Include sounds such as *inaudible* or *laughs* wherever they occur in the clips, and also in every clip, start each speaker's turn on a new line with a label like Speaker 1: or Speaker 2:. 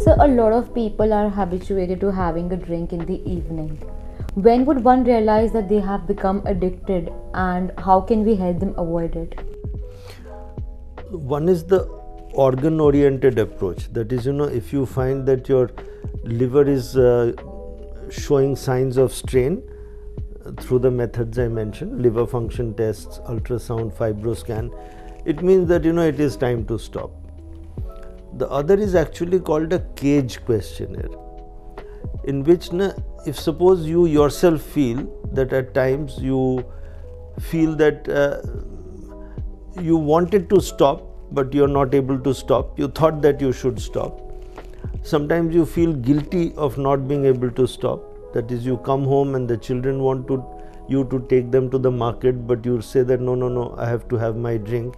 Speaker 1: So, a lot of people are habituated to having a drink in the evening. When would one realize that they have become addicted and how can we help them avoid it?
Speaker 2: One is the organ oriented approach. That is, you know, if you find that your liver is uh, showing signs of strain through the methods I mentioned liver function tests, ultrasound, fibroscan it means that you know it is time to stop. The other is actually called a cage questionnaire in which if suppose you yourself feel that at times you feel that uh, you wanted to stop but you're not able to stop you thought that you should stop. Sometimes you feel guilty of not being able to stop that is you come home and the children want to you to take them to the market but you say that no no no i have to have my drink.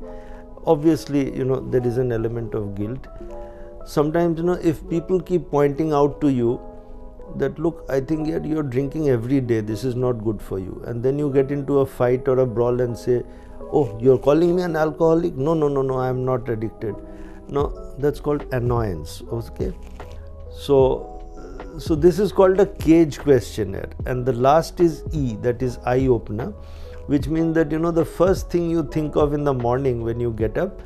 Speaker 2: Obviously you know there is an element of guilt. Sometimes you know if people keep pointing out to you that look i think yeah, you're drinking every day this is not good for you and then you get into a fight or a brawl and say oh you're calling me an alcoholic? No no no no i am not addicted. No that's called annoyance okay? So so this is called a cage questionnaire. And the last is e that is eye opener which means that you know the first thing you think of in the morning when you get up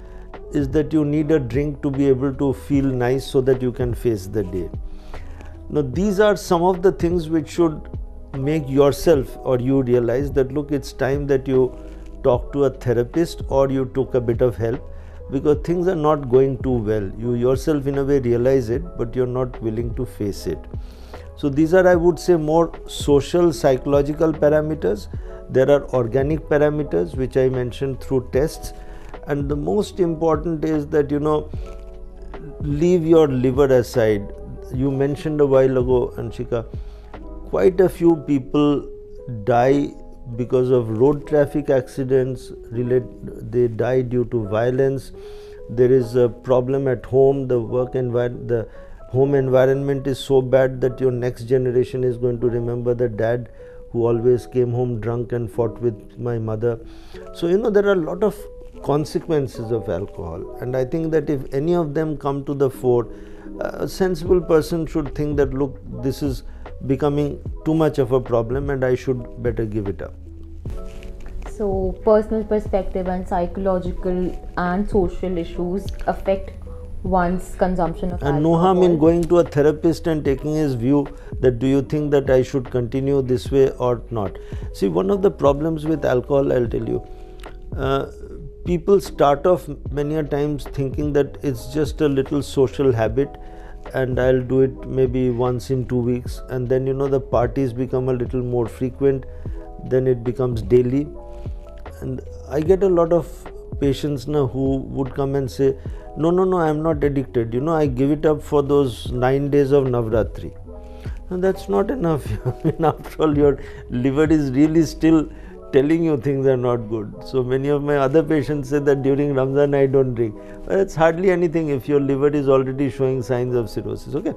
Speaker 2: is that you need a drink to be able to feel nice so that you can face the day. Now these are some of the things which should make yourself or you realize that look it's time that you talk to a therapist or you took a bit of help because things are not going too well. You yourself, in a way, realize it, but you're not willing to face it. So, these are, I would say, more social psychological parameters. There are organic parameters which I mentioned through tests, and the most important is that you know, leave your liver aside. You mentioned a while ago, Anshika, quite a few people die because of road traffic accidents relate they die due to violence. There is a problem at home the work environment the home environment is so bad that your next generation is going to remember the dad who always came home drunk and fought with my mother. So you know there are a lot of consequences of alcohol and i think that if any of them come to the fore a sensible person should think that look this is becoming too much of a problem and I should better give it up.
Speaker 1: So, personal perspective and psychological and social issues affect one's consumption of
Speaker 2: and
Speaker 1: alcohol.
Speaker 2: no harm in going to a therapist and taking his view that do you think that I should continue this way or not. See, one of the problems with alcohol, I'll tell you, uh, people start off many a times thinking that it's just a little social habit and I'll do it maybe once in two weeks, and then you know the parties become a little more frequent, then it becomes daily. And I get a lot of patients now who would come and say, No, no, no, I'm not addicted. You know, I give it up for those nine days of Navratri. And that's not enough. *laughs* I mean, after all, your liver is really still telling you things are not good. So many of my other patients say that during Ramzan I don't drink. But it's hardly anything if your liver is already showing signs of cirrhosis. Okay.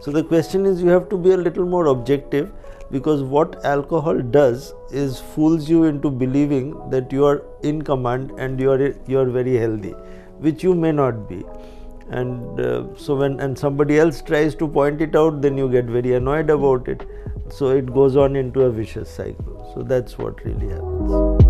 Speaker 2: So the question is you have to be a little more objective because what alcohol does is fools you into believing that you are in command and you are you are very healthy, which you may not be and uh, so when and somebody else tries to point it out then you get very annoyed about it. So it goes on into a vicious cycle. So that's what really happens